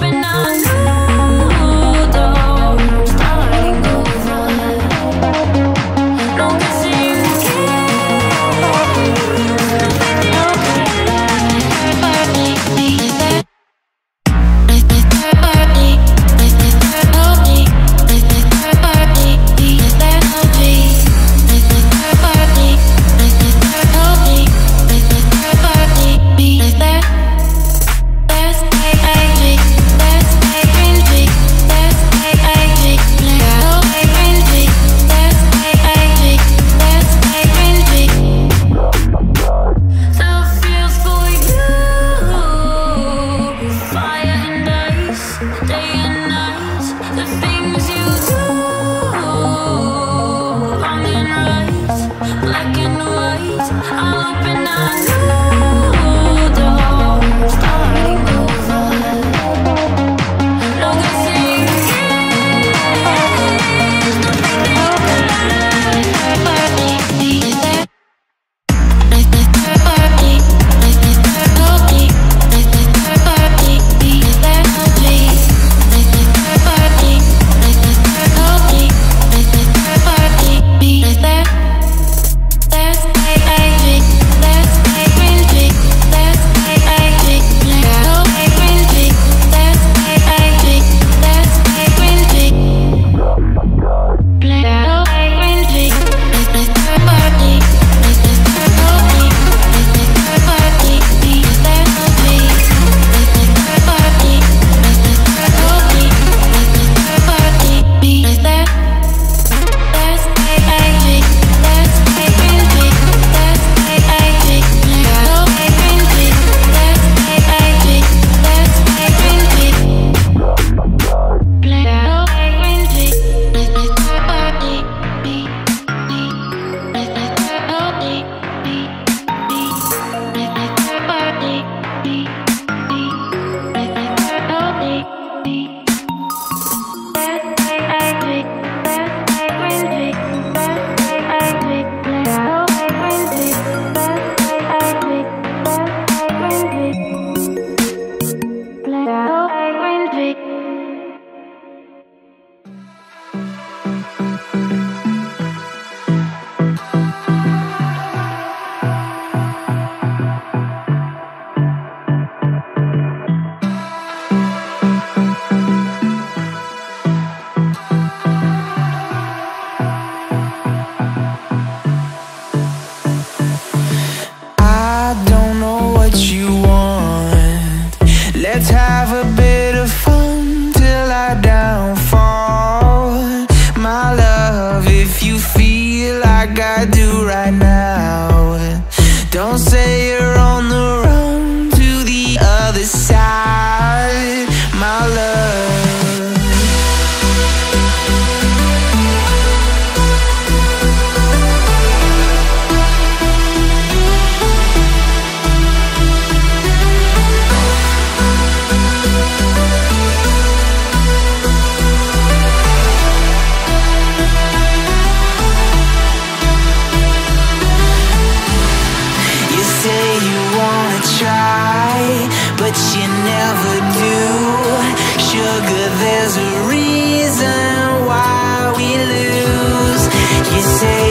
and up. I'm open now. me. let's have a but you never do. Sugar, there's a reason why we lose. You say.